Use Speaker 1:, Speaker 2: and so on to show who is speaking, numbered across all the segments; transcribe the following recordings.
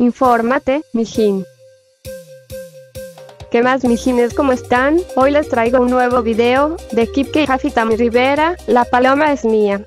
Speaker 1: Infórmate, mijín. ¿Qué más mijines cómo están? Hoy les traigo un nuevo video de Kipke Jafitami Rivera, La paloma es mía.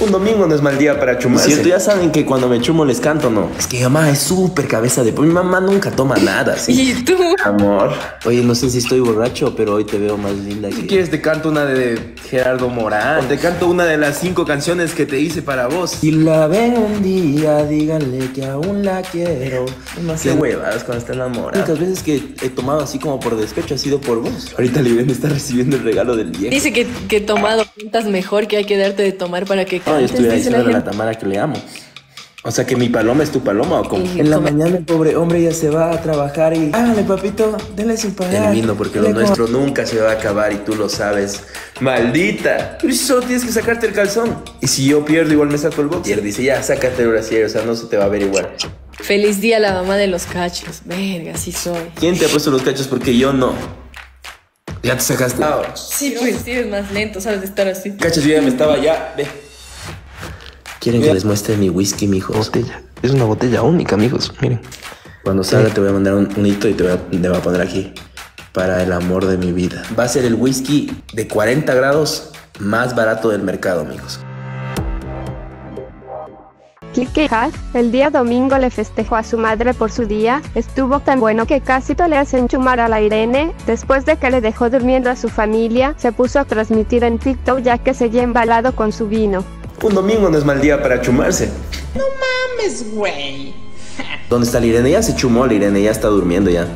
Speaker 2: Un domingo no es mal día para chumarse.
Speaker 3: Cierto, ya saben que cuando me chumo les canto, ¿no? Es que mi mamá es súper cabeza de... Mi mamá nunca toma nada, ¿sí?
Speaker 4: ¿Y tú?
Speaker 2: Amor.
Speaker 3: Oye, no sé si estoy borracho, pero hoy te veo más linda
Speaker 2: Si
Speaker 3: que...
Speaker 2: quieres te canto una de Gerardo Morán. O te canto una de las cinco canciones que te hice para vos.
Speaker 3: Si la ven un día, díganle que aún la quiero.
Speaker 2: No sé huevas cuando está enamorada.
Speaker 3: únicas veces que he tomado así como por despecho ha sido por vos. Ahorita Liben está recibiendo el regalo del viejo.
Speaker 4: Dice que, que he tomado cantas mejor, que hay que darte de tomar para que
Speaker 3: No, yo estuviera diciendo a la. Tamara que le amo.
Speaker 2: O sea que mi paloma es tu paloma o cómo.
Speaker 4: Y
Speaker 3: En la mañana el pobre hombre ya se va a trabajar y... Hágale, papito, denle sin pagar.
Speaker 2: El vino, porque lo nuestro nunca se va a acabar y tú lo sabes. ¡Maldita! Pero si solo tienes que sacarte el calzón. Y si yo pierdo, igual me saco el boxer. Dice, ya, sácate el brasier, o sea, no se te va a ver igual.
Speaker 4: Feliz día a la mamá de los cachos. Verga, sí soy.
Speaker 2: ¿Quién te ha puesto los cachos? Porque yo no. Ya te sacaste.
Speaker 4: Sí, pues sí, es más lento, sabes de estar así.
Speaker 2: Cachos, yo ya me estaba ya. Ve.
Speaker 3: ¿Quieren que les muestre mi whisky, mijos?
Speaker 5: botella. Es una botella única, amigos. Miren.
Speaker 3: Cuando salga te voy a mandar un, un hito y te voy, a, te voy a poner aquí. Para el amor de mi vida. Va a ser el whisky de 40 grados más barato del mercado, amigos.
Speaker 1: Kike Hat, el día domingo le festejó a su madre por su día, estuvo tan bueno que casi le hacen chumar a la Irene, después de que le dejó durmiendo a su familia, se puso a transmitir en TikTok ya que seguía embalado con su vino.
Speaker 2: Un domingo no es mal día para chumarse.
Speaker 3: ¿Dónde está la Irene? Ya se chumó la Irene, ya está durmiendo ya.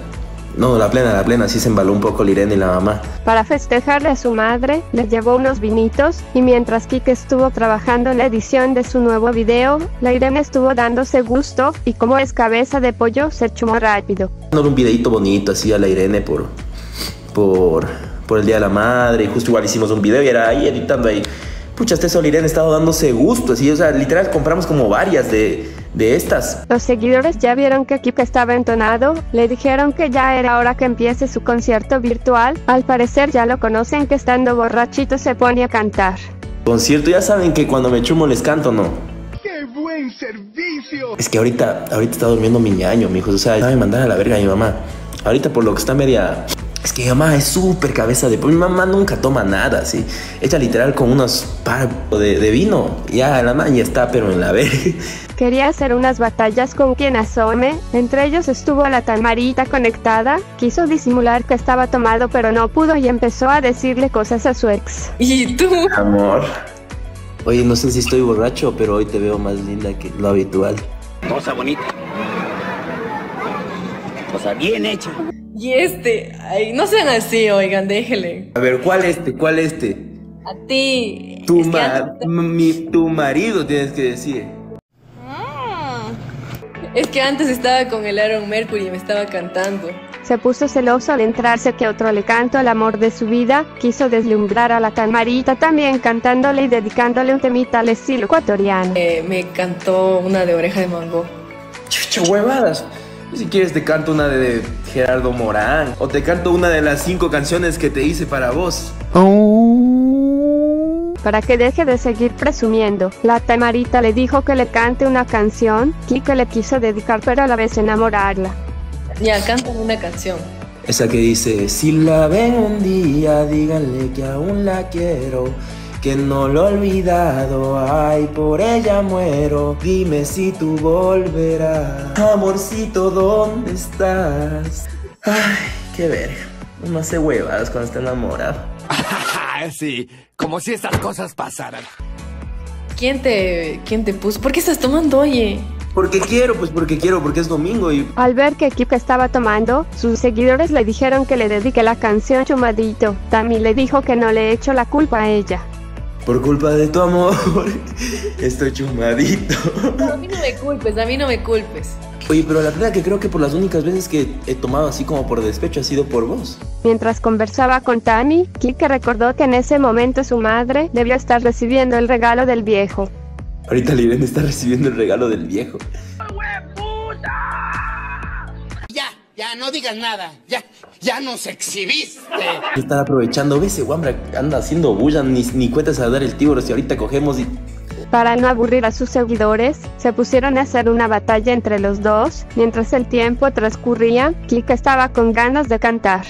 Speaker 3: No, la plena, la plena, sí se embaló un poco la Irene y la mamá.
Speaker 1: Para festejarle a su madre, le llevó unos vinitos, y mientras Kike estuvo trabajando en la edición de su nuevo video, la Irene estuvo dándose gusto, y como es cabeza de pollo, se chumó rápido.
Speaker 3: Dándole un videito bonito así a la Irene por, por, por el Día de la Madre. Y justo igual hicimos un video y era ahí editando ahí. Pucha, hasta eso la Irene estaba dándose gusto, así, o sea, literal compramos como varias de, de estas.
Speaker 1: Los seguidores ya vieron que Kike estaba entonado, le dijeron que ya era hora que empiece su concierto virtual, al parecer ya lo conocen que estando borrachito se pone a cantar.
Speaker 3: Concierto, ya saben que cuando me chumo les canto, ¿no? ¡Qué buen servicio! Es que ahorita, ahorita está durmiendo mi ñaño, mijos. O sea, sabe mandar a la verga a mi mamá. Ahorita por lo que está media. Mi mamá es súper cabeza de. Mi mamá nunca toma nada, ¿sí? Ella literal con unos par de, de vino. Ya la mamá ya está, pero en la verga.
Speaker 1: Quería hacer unas batallas con quien asome, entre ellos estuvo la tamarita conectada, quiso disimular que estaba tomado pero no pudo y empezó a decirle cosas a su ex.
Speaker 4: ¿Y tú?
Speaker 2: Amor.
Speaker 3: Oye, no sé si estoy borracho, pero hoy te veo más linda que lo habitual.
Speaker 6: Cosa bonita. Cosa bien hecha.
Speaker 4: Y este, ay, no sean así, oigan, déjenle.
Speaker 2: A ver, ¿cuál este? ¿Cuál este?
Speaker 4: A ti.
Speaker 2: Tu,
Speaker 4: es que
Speaker 2: ma-
Speaker 4: antes-
Speaker 2: mi, tu marido tienes que decir.
Speaker 4: Es que antes estaba con el Aaron Mercury y me estaba cantando.
Speaker 1: Se puso celoso al entrarse que otro le cantó al amor de su vida, quiso deslumbrar a la tamarita también cantándole y dedicándole un temita al estilo ecuatoriano.
Speaker 4: Eh, me cantó una de oreja de mango.
Speaker 2: Chucha huevadas. Si quieres te canto una de Gerardo Morán. O te canto una de las cinco canciones que te hice para vos.
Speaker 1: Para que deje de seguir presumiendo, la tamarita le dijo que le cante una canción, Kike le quiso dedicar pero a la vez enamorarla.
Speaker 4: Ya, cántame una canción.
Speaker 3: Esa que dice, si la ven un día, díganle que aún la quiero, que no lo he olvidado, ay, por ella muero, dime si tú volverás, amorcito, ¿dónde estás? Ay, qué verga, uno hace huevadas cuando está enamorado.
Speaker 6: sí, como si estas cosas pasaran.
Speaker 4: ¿Quién te, quién te puso? ¿Por qué estás tomando, oye?
Speaker 3: Porque quiero, pues porque quiero, porque es domingo y...
Speaker 1: Al ver que Kike estaba tomando, sus seguidores le dijeron que le dedique la canción Chumadito. Tami le dijo que no le echó la culpa a ella.
Speaker 3: Por culpa de tu amor, estoy chumadito.
Speaker 4: A mí no me culpes, a mí no me culpes.
Speaker 3: Oye, pero la verdad que creo que por las únicas veces que he tomado así como por despecho ha sido por vos.
Speaker 1: Mientras conversaba con Tami, Kike recordó que en ese momento su madre debió estar recibiendo el regalo del viejo.
Speaker 3: Ahorita la Irene está recibiendo el regalo del viejo.
Speaker 6: Ya, ya, no digas nada. Ya, ya nos exhibiste.
Speaker 3: Estar aprovechando, ve ese guambra anda haciendo bulla, ni, ni cuentas a dar el tibro si ahorita cogemos y...
Speaker 1: Para no aburrir a sus seguidores, se pusieron a hacer una batalla entre los dos. Mientras el tiempo transcurría, Kika estaba con ganas de cantar.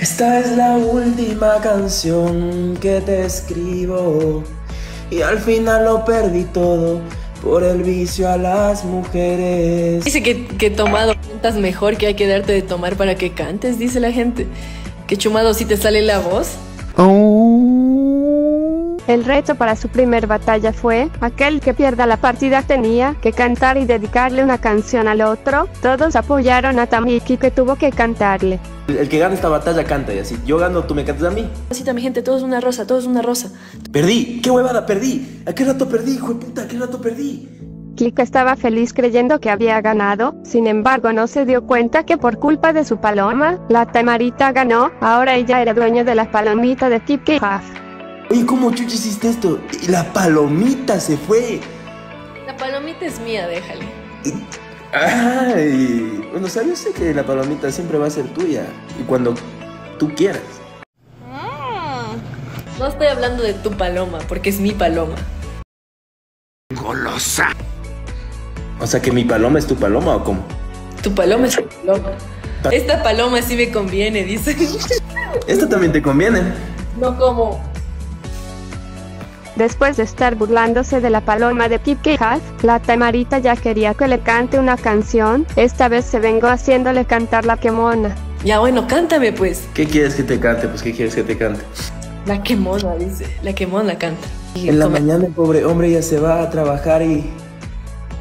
Speaker 3: Esta es la última canción que te escribo y al final lo perdí todo por el vicio a las mujeres.
Speaker 4: Dice que, que tomado cantas mejor, que hay que darte de tomar para que cantes, dice la gente. Que chumado si te sale la voz.
Speaker 1: El reto para su primer batalla fue, aquel que pierda la partida tenía que cantar y dedicarle una canción al otro. Todos apoyaron a Tamiki que tuvo que cantarle.
Speaker 3: El, que gana esta batalla canta y así. Yo gano, tú me cantas a mí.
Speaker 4: Así también, gente, todo es una rosa, todo es una rosa.
Speaker 3: Perdí. ¿Qué huevada? Perdí. ¿A qué rato perdí, hijo de puta? ¿A qué rato perdí?
Speaker 1: Kika estaba feliz creyendo que había ganado, sin embargo no se dio cuenta que por culpa de su paloma, la tamarita ganó, ahora ella era dueña de la palomita de Kip Huff.
Speaker 3: Oye, ¿cómo chucha hiciste esto? Y La palomita se fue.
Speaker 4: La palomita es mía, déjale.
Speaker 3: Ay, bueno, ¿sabes que la palomita siempre va a ser tuya? Y cuando tú quieras.
Speaker 4: No estoy hablando de tu paloma, porque es mi paloma.
Speaker 6: Golosa.
Speaker 3: O sea, que mi paloma es tu paloma o cómo?
Speaker 4: Tu paloma es tu paloma. Esta paloma sí me conviene, dice.
Speaker 3: Esto también te conviene.
Speaker 4: No como.
Speaker 1: Después de estar burlándose de la paloma de Kip Huff, la tamarita ya quería que le cante una canción, esta vez se vengó haciéndole cantar la quemona.
Speaker 4: Ya bueno, cántame pues.
Speaker 3: ¿Qué quieres que te cante? Pues, ¿qué quieres que te cante?
Speaker 4: La quemona, dice. La quemona canta. Y
Speaker 3: En la
Speaker 4: come-
Speaker 3: mañana el pobre hombre ya se va a trabajar y...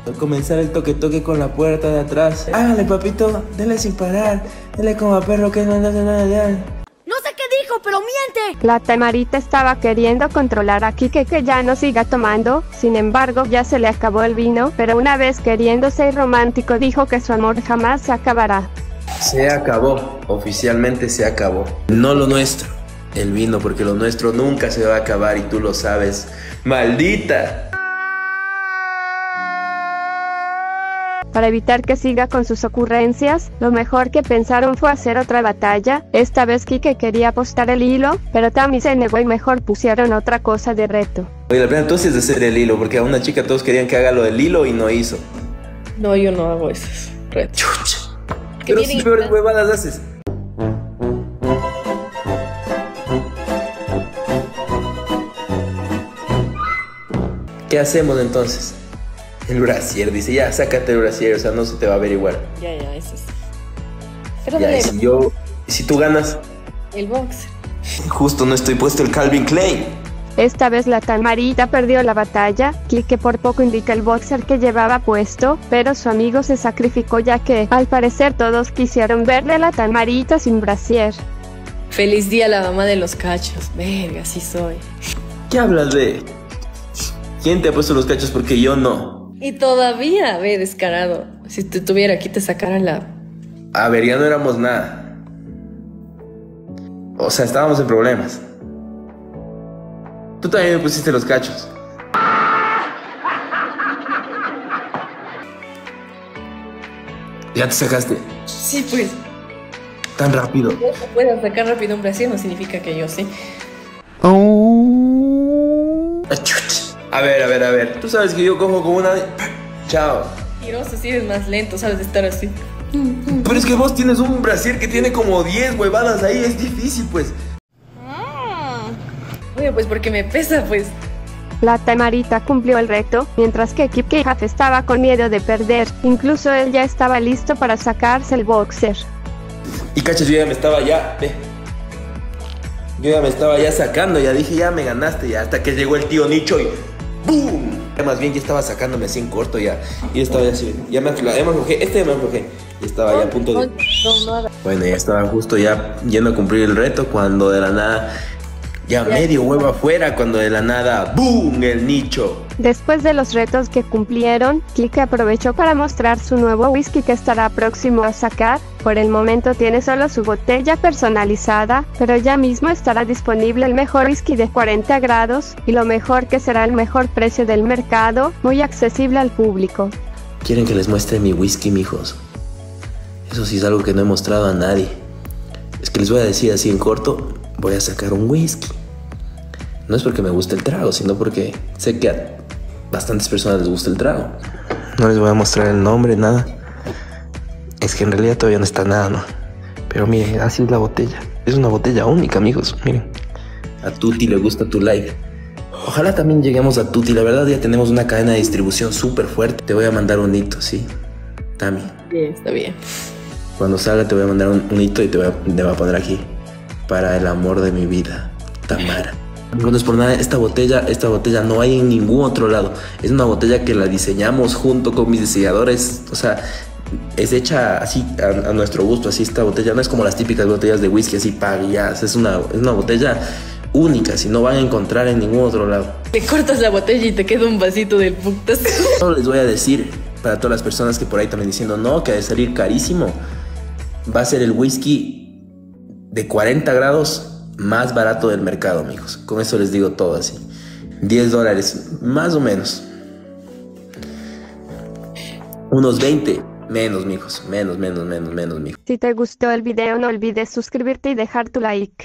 Speaker 3: Al comenzar el toque toque con la puerta de atrás. Hágale papito, dele sin parar, dele como a perro que no hace nada
Speaker 1: La tamarita estaba queriendo controlar a Kike que ya no siga tomando, sin embargo ya se le acabó el vino, pero una vez queriendo ser romántico dijo que su amor jamás se acabará.
Speaker 2: Se acabó, oficialmente se acabó. No lo nuestro, el vino, porque lo nuestro nunca se va a acabar y tú lo sabes. ¡Maldita!
Speaker 1: Para evitar que siga con sus ocurrencias, lo mejor que pensaron fue hacer otra batalla. Esta vez Kike quería apostar el hilo, pero Tammy se negó y mejor pusieron otra cosa de reto.
Speaker 2: Oye, la pena tú sí es de hacer el hilo, porque a una chica todos querían que haga lo del hilo y no hizo.
Speaker 4: No, yo no hago esos retos.
Speaker 2: Chucha.
Speaker 4: Que
Speaker 2: Pero
Speaker 4: vienen
Speaker 2: si peores
Speaker 4: y-
Speaker 2: huevadas haces. ¿Qué hacemos entonces? El brasier dice, ya, sácate el brasier, o sea, no se te va a ver igual.
Speaker 4: Ya, ya, eso es. Pero
Speaker 2: Ya, y si yo, y si tú ganas,
Speaker 4: el boxer.
Speaker 2: justo no estoy puesto el Calvin Klein.
Speaker 1: Esta vez la tamarita perdió la batalla, Kike por poco indica el boxer que llevaba puesto, pero su amigo se sacrificó ya que, al parecer todos quisieron verle a la tamarita sin brasier.
Speaker 4: Feliz día la mamá de los cachos. Verga, así soy.
Speaker 2: ¿Qué hablas de? ¿Quién te ha puesto los cachos? Porque yo no.
Speaker 4: Y todavía, ve, descarado. Si te tuviera aquí, te sacara la.
Speaker 2: A ver, ya no éramos nada. O sea, estábamos en problemas. Tú también me pusiste los cachos. Ya te sacaste
Speaker 4: Sí, pues.
Speaker 2: tan rápido.
Speaker 4: No puedas sacar rápido un brasier no significa que yo sí.
Speaker 2: Chuch. A ver, a ver, a ver. Tú sabes que yo cojo como una. Chao.
Speaker 4: Tiroso, si eres más lento, sabes de estar así.
Speaker 2: Pero es que vos tienes un brasier que tiene como 10 huevadas ahí. Es difícil, pues.
Speaker 4: Oye, pues porque me pesa, pues.
Speaker 1: La tamarita cumplió el reto, mientras que Kip Huff estaba con miedo de perder, incluso él ya estaba listo para sacarse el boxer.
Speaker 2: Y cachas, yo ya me estaba ya. Ve. Yo ya me estaba ya sacando, ya dije, ya me ganaste, ya. Hasta que llegó el tío Nicho y. ¡Boom! Más bien ya estaba sacándome así en corto ya. Y estaba ya así. Ya me, aflo- ya me aflojé. Este ya me aflojé. Y estaba ya a punto de. Bueno, ya estaba justo ya yendo a cumplir el reto cuando de la nada. Ya medio huevo afuera, cuando de la nada. ¡Boom! El nicho.
Speaker 1: Después de los retos que cumplieron, Kike aprovechó para mostrar su nuevo whisky que estará próximo a sacar. Por el momento tiene solo su botella personalizada, pero ya mismo estará disponible el mejor whisky de 40 grados y lo mejor que será el mejor precio del mercado, muy accesible al público.
Speaker 3: ¿Quieren que les muestre mi whisky, mijos? Eso sí es algo que no he mostrado a nadie. Es que les voy a decir así en corto, voy a sacar un whisky. No es porque me guste el trago, sino porque sé que a bastantes personas les gusta el trago. No les voy a mostrar el nombre, nada. Es que en realidad todavía no está nada, ¿no? Pero miren, así es la botella. Es una botella única, amigos. Miren. A Tuti le gusta tu like. Ojalá también lleguemos a Tuti. La verdad ya tenemos una cadena de distribución súper fuerte. Te voy a mandar un hito, ¿sí? Tami.
Speaker 4: Bien, está bien.
Speaker 3: Cuando salga te voy a mandar un, hito y te voy, a, te voy a poner aquí. Para el amor de mi vida, Tamara. No es por nada, esta botella, esta botella no hay en ningún otro lado. Es una botella que la diseñamos junto con mis diseñadores. O sea, es hecha así a, nuestro gusto, así esta botella. No es como las típicas botellas de whisky así paguillas. Es una, es una botella única, si no van a encontrar en ningún otro lado.
Speaker 4: Te cortas la botella y te queda un vasito del putas.
Speaker 3: Solo les voy a decir para todas las personas que por ahí están diciendo no, que ha de salir carísimo. Va a ser el whisky de 40 grados más barato del mercado, amigos. Con eso les digo todo así. 10 dólares, más o menos. Unos 20, menos, mijos. Menos, menos, menos, menos, mijos.
Speaker 1: Si te gustó el video no olvides suscribirte y dejar tu like.